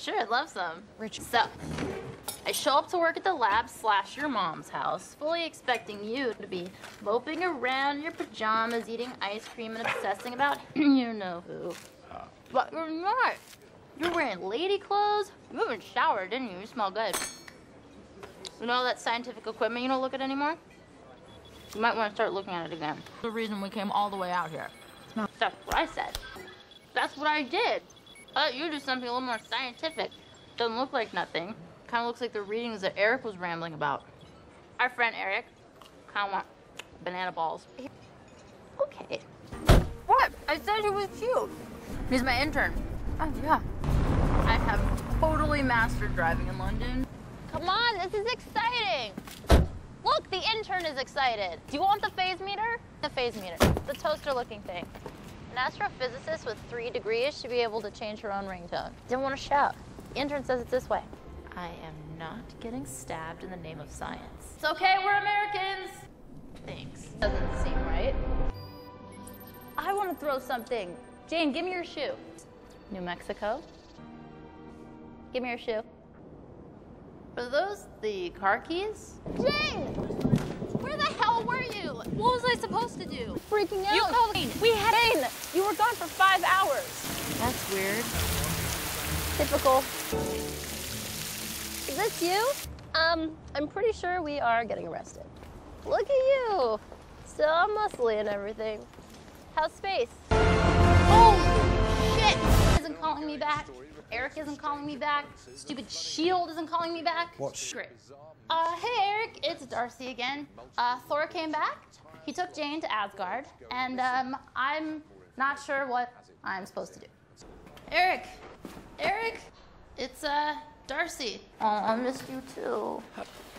Sure, I'd love some. Rich. So, I show up to work at the lab slash your mom's house, fully expecting you to be moping around in your pajamas, eating ice cream, and obsessing about you know who. But you're not. You're wearing lady clothes. You haven't showered, didn't you? You smell good. You know all that scientific equipment you don't look at anymore? You might want to start looking at it again. The reason we came all the way out here. That's what I said. That's what I did. I thought you do something a little more scientific. Doesn't look like nothing. Kind of looks like the readings that Eric was rambling about. Our friend Eric. Kind of want banana balls. Okay. What? I said he was cute. He's my intern. Oh, yeah. I have totally mastered driving in London. Come on, this is exciting. Look, the intern is excited. Do you want the phase meter? The phase meter, the toaster looking thing. An astrophysicist with three degrees should be able to change her own ringtone. Didn't want to shout. The intern says it's this way. I am not getting stabbed in the name of science. It's okay, we're Americans. Thanks. Doesn't seem right. I want to throw something. Jane, give me your shoe. New Mexico. Give me your shoe. Are those the car keys? Jane! Where the hell were you? What was I supposed to do? Freaking out. You called me. We had Jane, you were gone for five hours. That's weird. Typical. Is this you? Um, I'm pretty sure we are getting arrested. Look at you. So muscly and everything. How's space? Oh, shit! Isn't calling me back. Eric isn't calling me back. Stupid Shield isn't calling me back. What? Great. Uh, hey Eric, it's Darcy again. Uh, Thor came back. He took Jane to Asgard, and um, I'm not sure what I'm supposed to do. Eric, Eric, it's uh Darcy. Oh, I missed you too.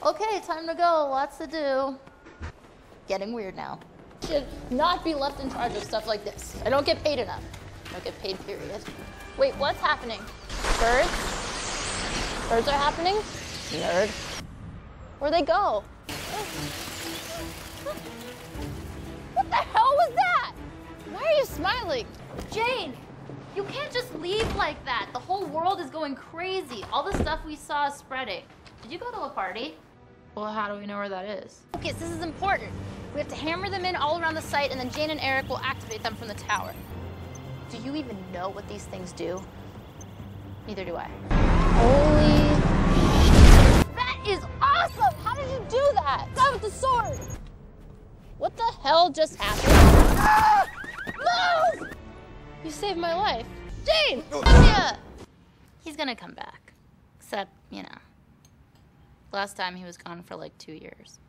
Okay, time to go. Lots to do. Getting weird now. Should not be left in charge of stuff like this. I don't get paid enough. I don't get paid, period. Wait, what's happening? Birds? Birds are happening? Nerd. Where'd they go? What the hell? Why are you smiling? Jane, you can't just leave like that. The whole world is going crazy. All the stuff we saw is spreading. Did you go to a party? Well, how do we know where that is? Okay, so this is important. We have to hammer them in all around the site, and then Jane and Eric will activate them from the tower. Do you even know what these things do? Neither do I. Holy That is awesome! How did you do that? Guy with the sword! What the hell just happened? Ah! Move! You saved my life. Jane! Come here! He's gonna come back. Except, you know, last time he was gone for like two years.